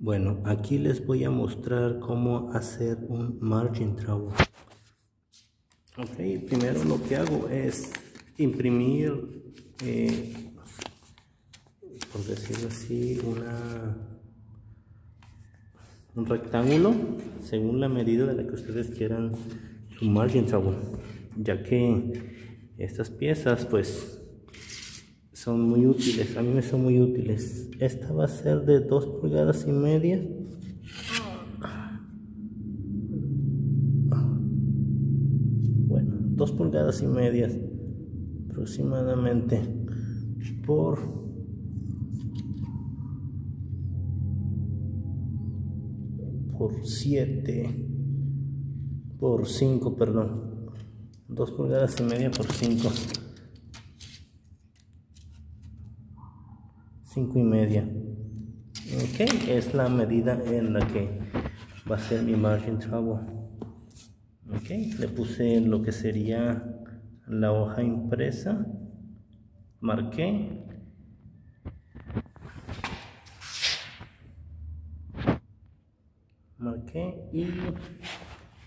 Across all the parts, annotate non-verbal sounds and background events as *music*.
Bueno, aquí les voy a mostrar cómo hacer un margin travel. Ok, primero lo que hago es imprimir, eh, por decirlo así, una, un rectángulo según la medida de la que ustedes quieran su margin travel, ya que estas piezas pues son muy útiles, a mí me son muy útiles. Esta va a ser de 2 pulgadas y media. Bueno, 2 pulgadas y media aproximadamente por por 7 por 5, perdón. 2 pulgadas y media por 5. Cinco y media. Ok es la medida en la que va a ser mi margin travel ok le puse lo que sería la hoja impresa. Marqué. Marqué y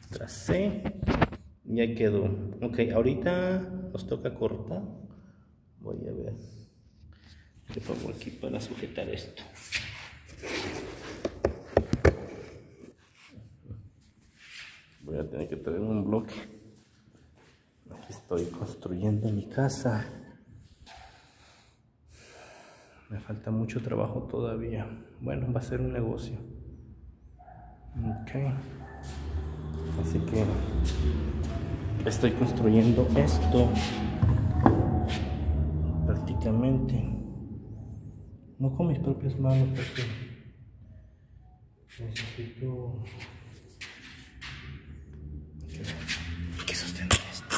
tracé. Ya quedó. Ok ahorita nos toca cortar. Voy a ver le pongo aquí para sujetar esto. Voy a tener que traer un bloque. Aquí estoy construyendo mi casa. Me falta mucho trabajo todavía. Bueno va a ser un negocio. Ok. Así que estoy construyendo esto prácticamente no con mis propias manos porque necesito que sostener esto.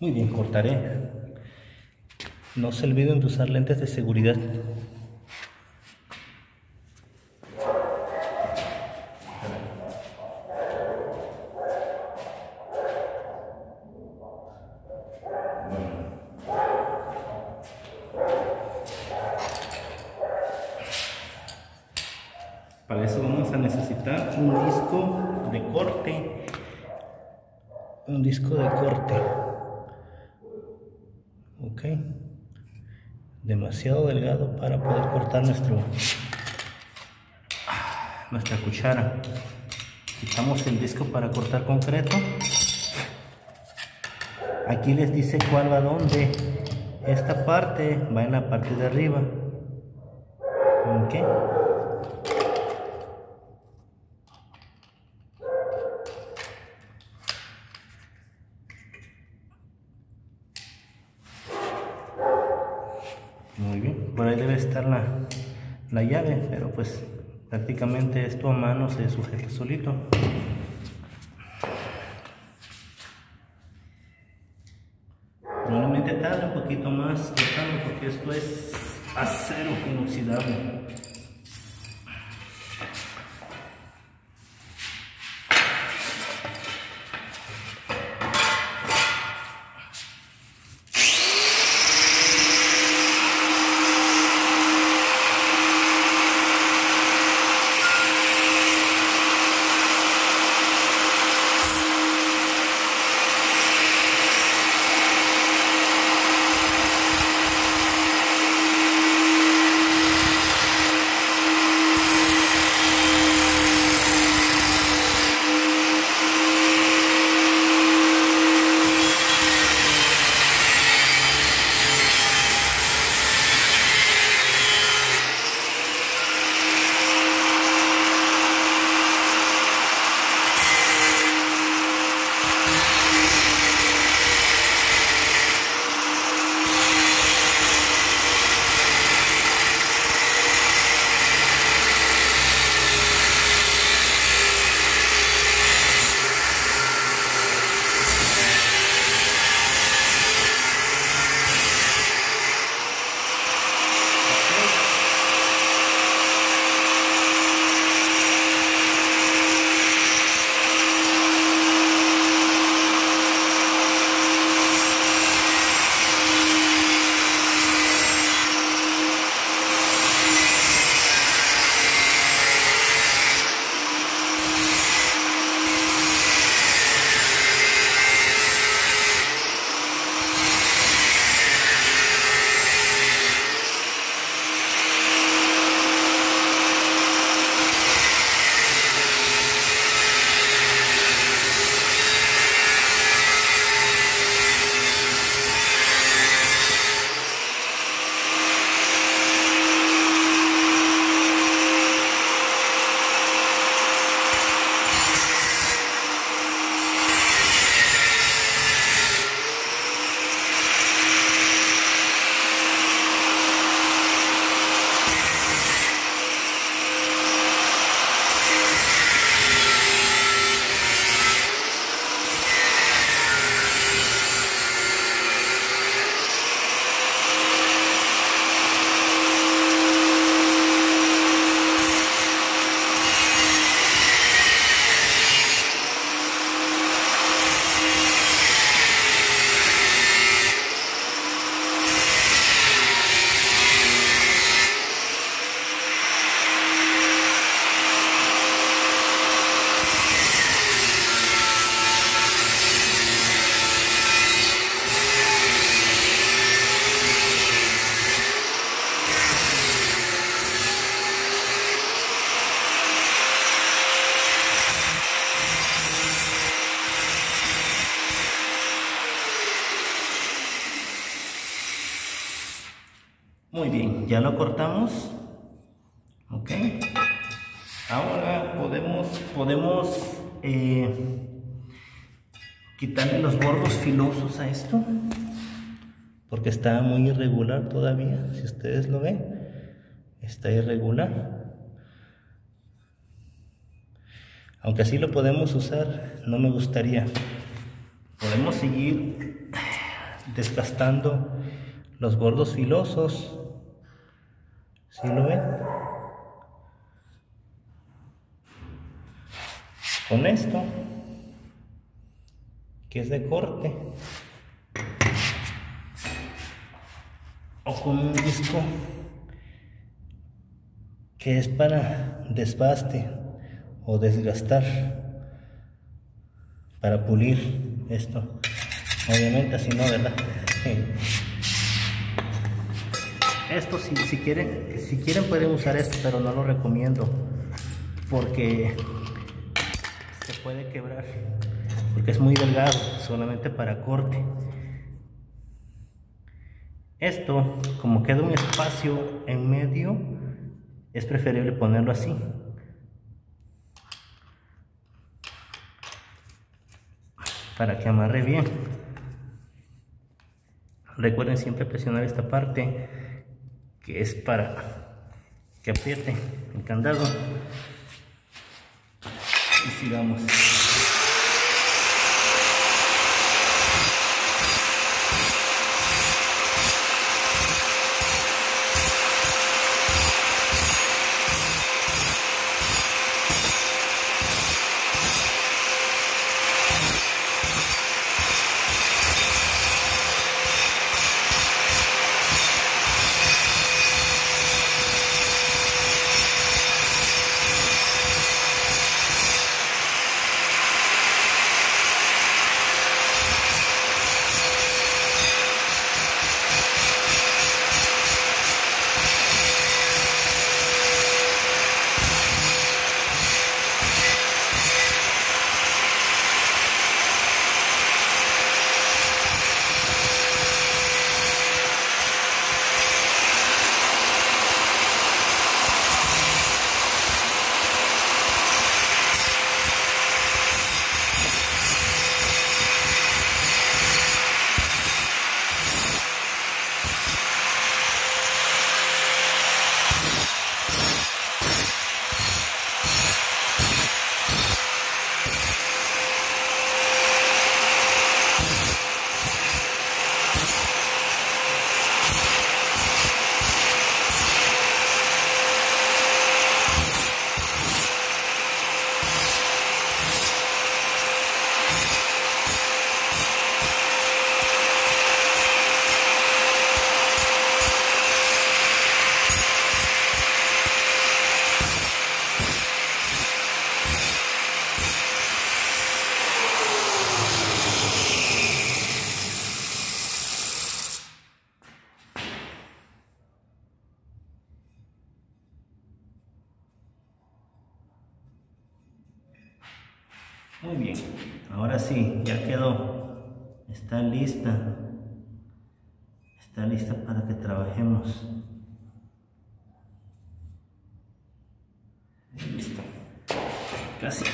Muy bien cortaré. No se olviden de usar lentes de seguridad Para eso vamos a necesitar un disco de corte. Un disco de corte. Ok. Demasiado delgado para poder cortar nuestro nuestra cuchara. Quitamos el disco para cortar concreto. Aquí les dice cuál va dónde. Esta parte va en la parte de arriba. Ok. Muy bien, la, la llave, pero pues prácticamente esto a mano se sujeta solito. Probablemente tarde un poquito más cortando porque esto es acero inoxidable. Bien, ya lo cortamos. Ok. Ahora podemos, podemos eh, quitarle los bordos filosos a esto. Porque está muy irregular todavía. Si ustedes lo ven, está irregular. Aunque así lo podemos usar, no me gustaría. Podemos seguir desgastando los bordos filosos. ¿Sí lo ven? Con esto, que es de corte, o con un disco que es para desbaste o desgastar, para pulir esto. Obviamente así no, ¿verdad? *laughs* Esto si, si quieren, si quieren pueden usar esto, pero no lo recomiendo porque se puede quebrar, porque es muy delgado, solamente para corte. Esto, como queda un espacio en medio, es preferible ponerlo así. Para que amarre bien. Recuerden siempre presionar esta parte que es para que apriete el candado. Y sigamos. Muy bien, ahora sí, ya quedó. Está lista. Está lista para que trabajemos. Listo. Casi.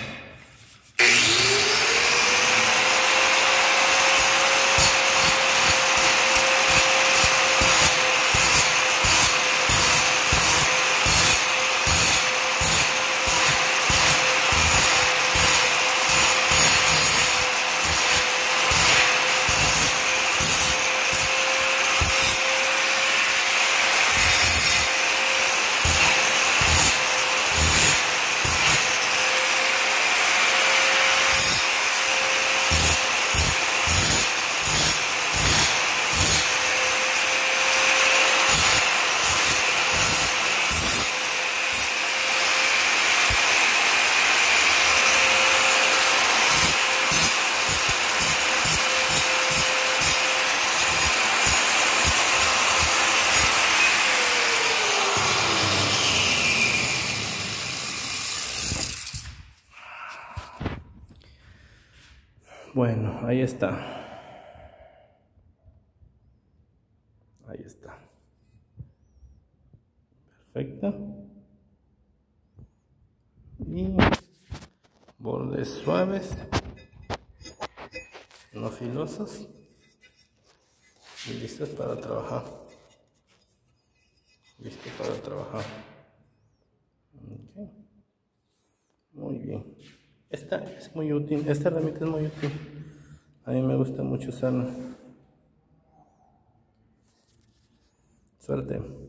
Bueno, ahí está. Ahí está. Perfecta. Y bordes suaves, no filosos y listos para trabajar. Listo para trabajar. Esta es muy útil esta herramienta es muy útil. A mí me gusta mucho usarla. Suerte